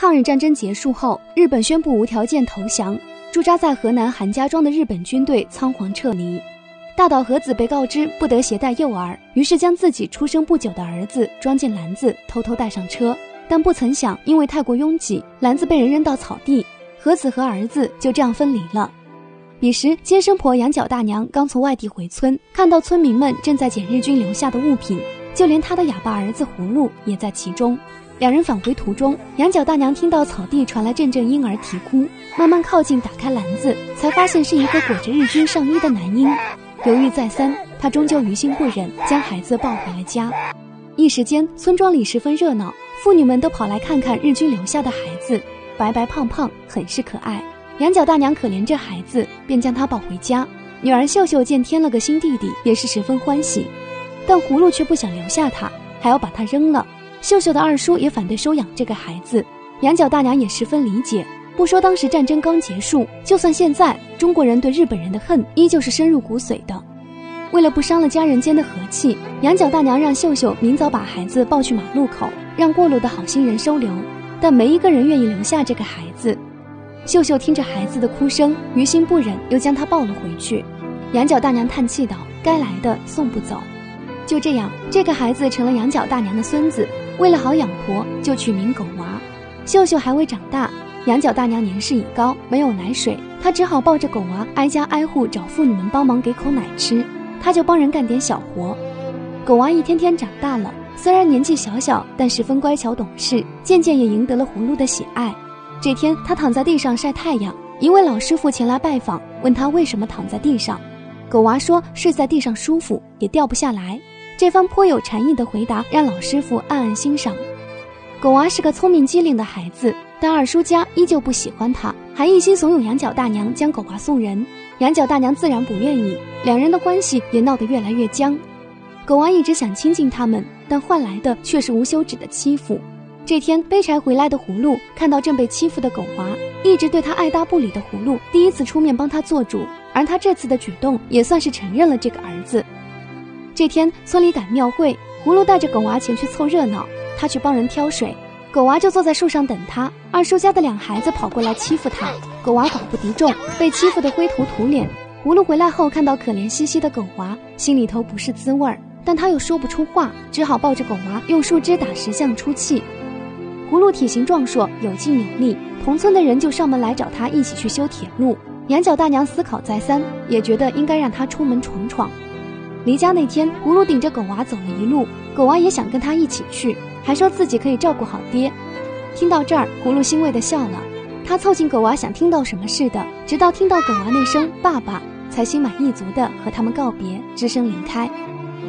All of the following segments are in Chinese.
抗日战争结束后，日本宣布无条件投降，驻扎在河南韩家庄的日本军队仓皇撤离。大岛和子被告知不得携带幼儿，于是将自己出生不久的儿子装进篮子，偷偷带上车。但不曾想，因为太过拥挤，篮子被人扔到草地，和子和儿子就这样分离了。彼时，接生婆羊角大娘刚从外地回村，看到村民们正在捡日军留下的物品，就连她的哑巴儿子葫芦也在其中。两人返回途中，羊角大娘听到草地传来阵阵婴儿啼哭，慢慢靠近，打开篮子，才发现是一个裹着日军上衣的男婴。犹豫再三，她终究于心不忍，将孩子抱回了家。一时间，村庄里十分热闹，妇女们都跑来看看日军留下的孩子，白白胖胖，很是可爱。羊角大娘可怜这孩子，便将他抱回家。女儿秀秀见添了个新弟弟，也是十分欢喜，但葫芦却不想留下他，还要把他扔了。秀秀的二叔也反对收养这个孩子，羊角大娘也十分理解。不说当时战争刚结束，就算现在，中国人对日本人的恨依旧是深入骨髓的。为了不伤了家人间的和气，羊角大娘让秀秀明早把孩子抱去马路口，让过路的好心人收留。但没一个人愿意留下这个孩子。秀秀听着孩子的哭声，于心不忍，又将他抱了回去。羊角大娘叹气道：“该来的送不走。”就这样，这个孩子成了羊角大娘的孙子。为了好养活，就取名狗娃。秀秀还未长大，羊角大娘年事已高，没有奶水，她只好抱着狗娃挨家挨户找妇女们帮忙给口奶吃。她就帮人干点小活。狗娃一天天长大了，虽然年纪小小，但十分乖巧懂事，渐渐也赢得了葫芦的喜爱。这天，他躺在地上晒太阳，一位老师傅前来拜访，问他为什么躺在地上。狗娃说：“睡在地上舒服，也掉不下来。”这番颇有禅意的回答让老师傅暗暗欣赏。狗娃是个聪明机灵的孩子，但二叔家依旧不喜欢他，还一心怂恿羊角大娘将狗娃送人。羊角大娘自然不愿意，两人的关系也闹得越来越僵。狗娃一直想亲近他们，但换来的却是无休止的欺负。这天背柴回来的葫芦看到正被欺负的狗娃，一直对他爱搭不理的葫芦第一次出面帮他做主，而他这次的举动也算是承认了这个儿子。这天村里赶庙会，葫芦带着狗娃前去凑热闹。他去帮人挑水，狗娃就坐在树上等他。二叔家的两孩子跑过来欺负他，狗娃寡不敌众，被欺负得灰头土脸。葫芦回来后看到可怜兮兮的狗娃，心里头不是滋味儿，但他又说不出话，只好抱着狗娃用树枝打石像出气。葫芦体型壮硕，有劲有力，同村的人就上门来找他一起去修铁路。羊角大娘思考再三，也觉得应该让他出门闯闯。离家那天，葫芦顶着狗娃走了一路，狗娃也想跟他一起去，还说自己可以照顾好爹。听到这儿，葫芦欣慰地笑了。他凑近狗娃，想听到什么似的，直到听到狗娃那声“爸爸”，才心满意足地和他们告别，只身离开。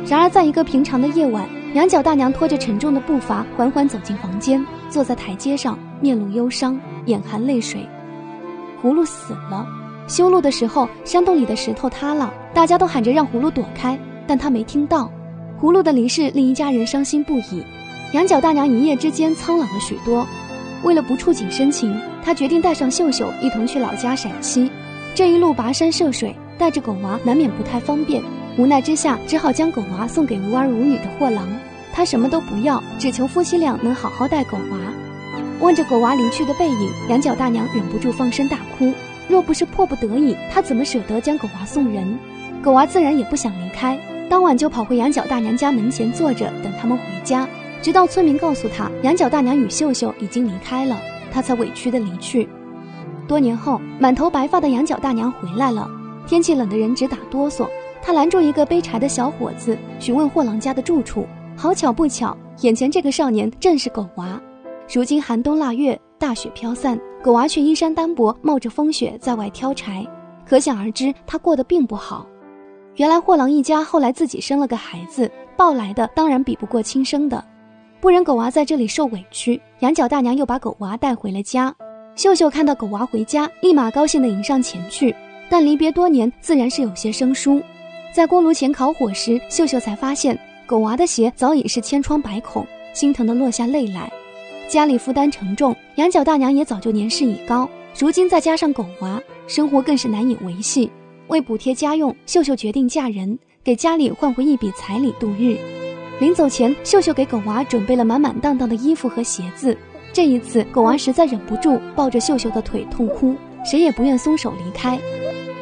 然而，在一个平常的夜晚，羊角大娘拖着沉重的步伐，缓缓走进房间，坐在台阶上，面露忧伤，眼含泪水。葫芦死了。修路的时候，山洞里的石头塌了，大家都喊着让葫芦躲开。但他没听到，葫芦的离世令一家人伤心不已。羊角大娘一夜之间苍老了许多，为了不触景生情，她决定带上秀秀一同去老家陕西。这一路跋山涉水，带着狗娃难免不太方便，无奈之下只好将狗娃送给无儿无女的货郎。他什么都不要，只求夫妻俩能好好带狗娃。望着狗娃离去的背影，羊角大娘忍不住放声大哭。若不是迫不得已，她怎么舍得将狗娃送人？狗娃自然也不想离开。当晚就跑回羊角大娘家门前坐着等他们回家，直到村民告诉他羊角大娘与秀秀已经离开了，他才委屈的离去。多年后，满头白发的羊角大娘回来了，天气冷的人直打哆嗦。她拦住一个背柴的小伙子，询问货郎家的住处。好巧不巧，眼前这个少年正是狗娃。如今寒冬腊月，大雪飘散，狗娃却衣衫单薄，冒着风雪在外挑柴，可想而知，他过得并不好。原来货郎一家后来自己生了个孩子，抱来的当然比不过亲生的，不忍狗娃在这里受委屈，羊角大娘又把狗娃带回了家。秀秀看到狗娃回家，立马高兴地迎上前去，但离别多年，自然是有些生疏。在锅炉前烤火时，秀秀才发现狗娃的鞋早已是千疮百孔，心疼得落下泪来。家里负担沉重，羊角大娘也早就年事已高，如今再加上狗娃，生活更是难以维系。为补贴家用，秀秀决定嫁人，给家里换回一笔彩礼度日。临走前，秀秀给狗娃准备了满满当当的衣服和鞋子。这一次，狗娃实在忍不住，抱着秀秀的腿痛哭，谁也不愿松手离开。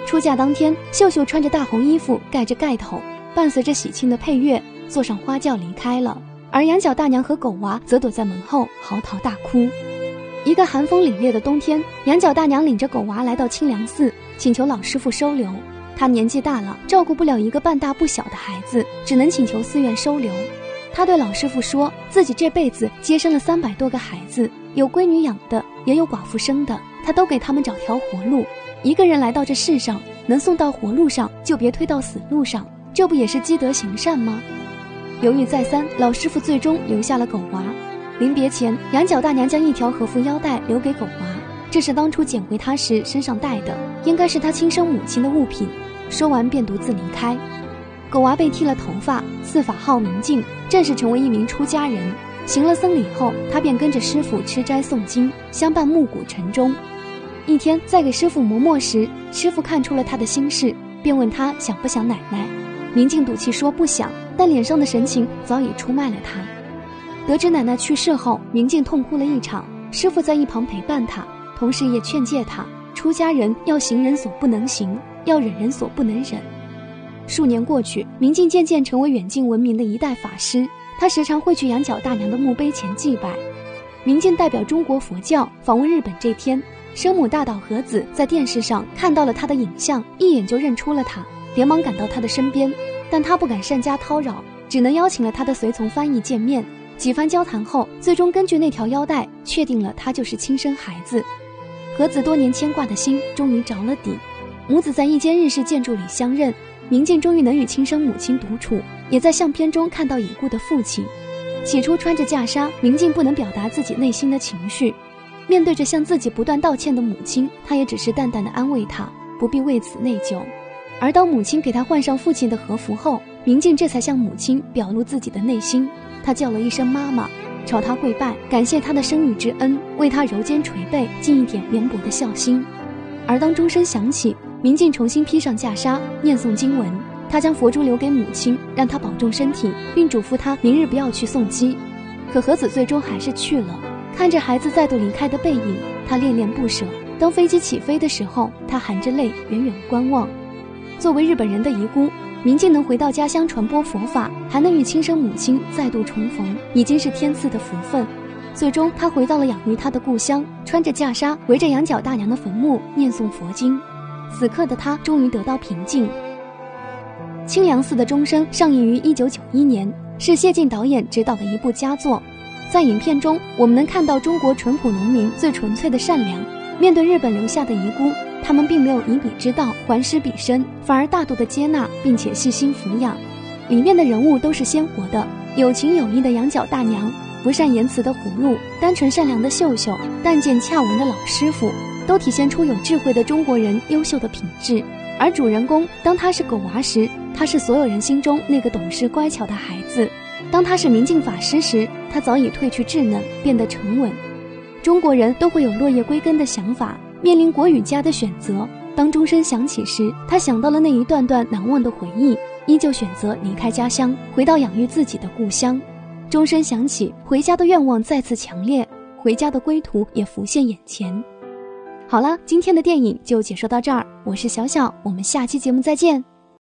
出嫁当天，秀秀穿着大红衣服，盖着盖头，伴随着喜庆的配乐，坐上花轿离开了。而羊角大娘和狗娃则躲在门后嚎啕大哭。一个寒风凛冽的冬天，羊角大娘领着狗娃来到清凉寺，请求老师傅收留。他年纪大了，照顾不了一个半大不小的孩子，只能请求寺院收留。他对老师傅说自己这辈子接生了三百多个孩子，有闺女养的，也有寡妇生的，他都给他们找条活路。一个人来到这世上，能送到活路上，就别推到死路上，这不也是积德行善吗？犹豫再三，老师傅最终留下了狗娃。临别前，羊角大娘将一条和服腰带留给狗娃，这是当初捡回他时身上带的，应该是他亲生母亲的物品。说完便独自离开。狗娃被剃了头发，赐法号明镜，正式成为一名出家人。行了僧礼后，他便跟着师傅吃斋诵经，相伴暮鼓晨钟。一天，在给师傅磨墨时，师傅看出了他的心事，便问他想不想奶奶。明镜赌气说不想，但脸上的神情早已出卖了他。得知奶奶去世后，明镜痛哭了一场。师傅在一旁陪伴他，同时也劝诫他：出家人要行人所不能行，要忍人所不能忍。数年过去，明镜渐渐成为远近闻名的一代法师。他时常会去羊角大娘的墓碑前祭拜。明镜代表中国佛教访问日本这天，生母大岛和子在电视上看到了他的影像，一眼就认出了他，连忙赶到他的身边，但他不敢擅加叨扰，只能邀请了他的随从翻译见面。几番交谈后，最终根据那条腰带确定了他就是亲生孩子。和子多年牵挂的心终于着了底，母子在一间日式建筑里相认，明镜终于能与亲生母亲独处，也在相片中看到已故的父亲。起初穿着袈裟，明镜不能表达自己内心的情绪，面对着向自己不断道歉的母亲，他也只是淡淡的安慰她，不必为此内疚。而当母亲给他换上父亲的和服后，明镜这才向母亲表露自己的内心。他叫了一声妈妈，朝他跪拜，感谢他的生育之恩，为他揉肩捶背，尽一点绵薄的孝心。而当钟声响起，明镜重新披上袈裟，念诵经文。他将佛珠留给母亲，让她保重身体，并嘱咐她明日不要去送机。可和子最终还是去了。看着孩子再度离开的背影，他恋恋不舍。当飞机起飞的时候，他含着泪远远观望。作为日本人的遗孤。明镜能回到家乡传播佛法，还能与亲生母亲再度重逢，已经是天赐的福分。最终，他回到了养育他的故乡，穿着袈裟，围着羊角大娘的坟墓念诵佛经。此刻的他终于得到平静。清凉寺的钟声上映于一九九一年，是谢晋导演执导的一部佳作。在影片中，我们能看到中国淳朴农民最纯粹的善良，面对日本留下的遗孤。他们并没有以彼之道还施彼身，反而大度的接纳，并且细心抚养。里面的人物都是鲜活的，有情有义的羊角大娘，不善言辞的葫芦，单纯善良的秀秀，但见恰文的老师傅，都体现出有智慧的中国人优秀的品质。而主人公当他是狗娃时，他是所有人心中那个懂事乖巧的孩子；当他是明镜法师时，他早已褪去稚嫩，变得沉稳。中国人都会有落叶归根的想法。面临国与家的选择，当钟声响起时，他想到了那一段段难忘的回忆，依旧选择离开家乡，回到养育自己的故乡。钟声响起，回家的愿望再次强烈，回家的归途也浮现眼前。好了，今天的电影就解说到这儿，我是小小，我们下期节目再见。